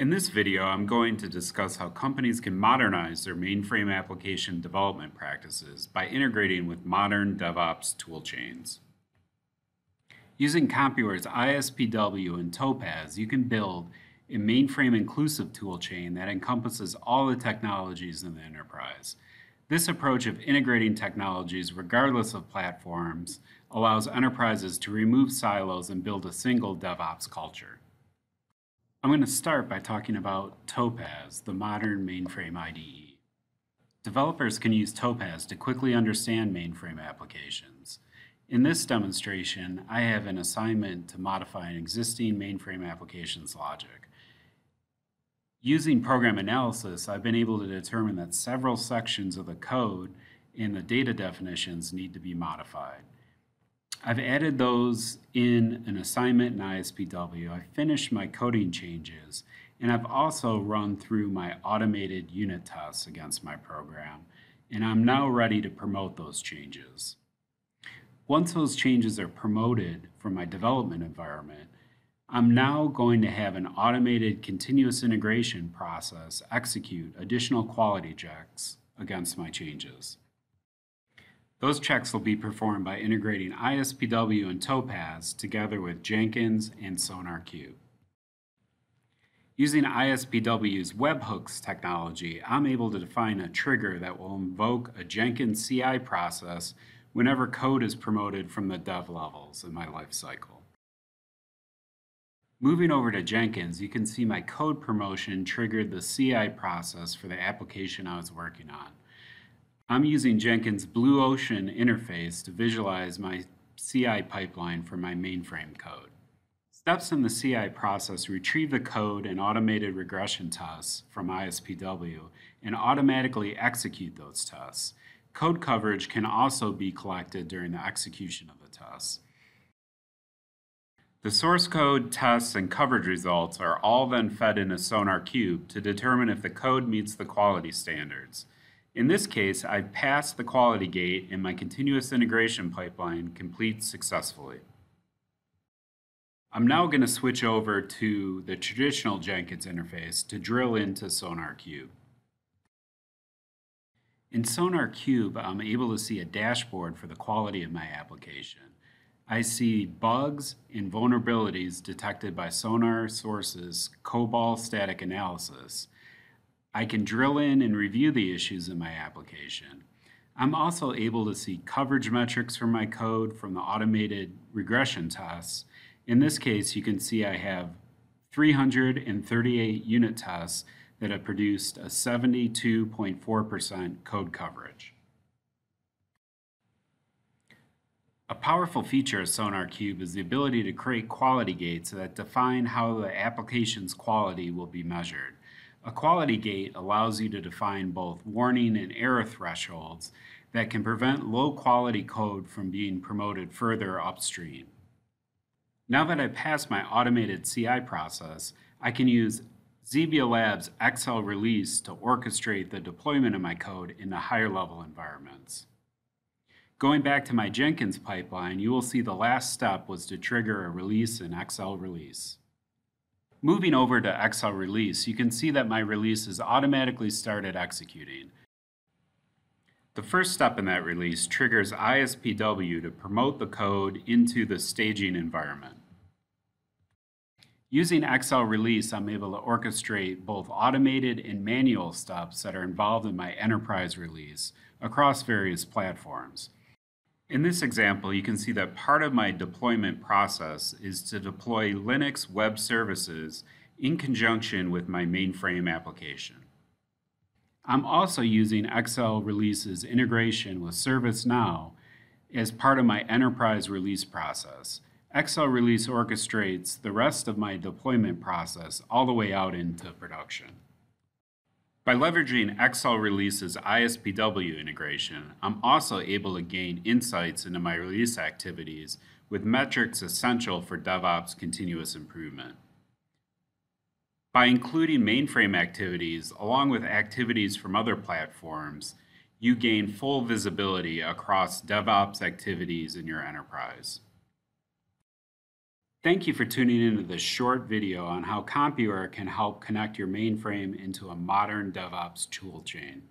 In this video, I'm going to discuss how companies can modernize their mainframe application development practices by integrating with modern DevOps toolchains. Using CompuWare's ISPW and Topaz, you can build a mainframe inclusive toolchain that encompasses all the technologies in the enterprise. This approach of integrating technologies regardless of platforms allows enterprises to remove silos and build a single DevOps culture. I'm going to start by talking about Topaz, the modern mainframe IDE. Developers can use Topaz to quickly understand mainframe applications. In this demonstration, I have an assignment to modify an existing mainframe application's logic. Using program analysis, I've been able to determine that several sections of the code and the data definitions need to be modified. I've added those in an assignment in ISPW. I finished my coding changes, and I've also run through my automated unit tests against my program, and I'm now ready to promote those changes. Once those changes are promoted from my development environment, I'm now going to have an automated continuous integration process execute additional quality checks against my changes. Those checks will be performed by integrating ISPW and Topaz together with Jenkins and SonarQube. Using ISPW's webhooks technology, I'm able to define a trigger that will invoke a Jenkins CI process whenever code is promoted from the dev levels in my lifecycle. Moving over to Jenkins, you can see my code promotion triggered the CI process for the application I was working on. I'm using Jenkins Blue Ocean interface to visualize my CI pipeline for my mainframe code. Steps in the CI process retrieve the code and automated regression tests from ISPW and automatically execute those tests. Code coverage can also be collected during the execution of the tests. The source code, tests, and coverage results are all then fed in into SonarQube to determine if the code meets the quality standards. In this case, I've passed the quality gate and my continuous integration pipeline completes successfully. I'm now going to switch over to the traditional Jenkins interface to drill into SonarQube. In SonarQube, I'm able to see a dashboard for the quality of my application. I see bugs and vulnerabilities detected by Sonar Source's COBOL static analysis. I can drill in and review the issues in my application. I'm also able to see coverage metrics from my code from the automated regression tests. In this case, you can see I have 338 unit tests that have produced a 72.4% code coverage. A powerful feature of SonarQube is the ability to create quality gates that define how the application's quality will be measured. A quality gate allows you to define both warning and error thresholds that can prevent low quality code from being promoted further upstream. Now that I've passed my automated CI process, I can use Xebia Labs XL release to orchestrate the deployment of my code in the higher level environments. Going back to my Jenkins pipeline, you will see the last step was to trigger a release in XL release. Moving over to XL release, you can see that my release is automatically started executing. The first step in that release triggers ISPW to promote the code into the staging environment. Using XL Release, I'm able to orchestrate both automated and manual steps that are involved in my enterprise release across various platforms. In this example, you can see that part of my deployment process is to deploy Linux web services in conjunction with my mainframe application. I'm also using XL Release's integration with ServiceNow as part of my enterprise release process. XL Release orchestrates the rest of my deployment process all the way out into production. By leveraging XL Release's ISPW integration, I'm also able to gain insights into my release activities with metrics essential for DevOps continuous improvement. By including mainframe activities along with activities from other platforms, you gain full visibility across DevOps activities in your enterprise. Thank you for tuning into this short video on how CompuWare can help connect your mainframe into a modern DevOps tool chain.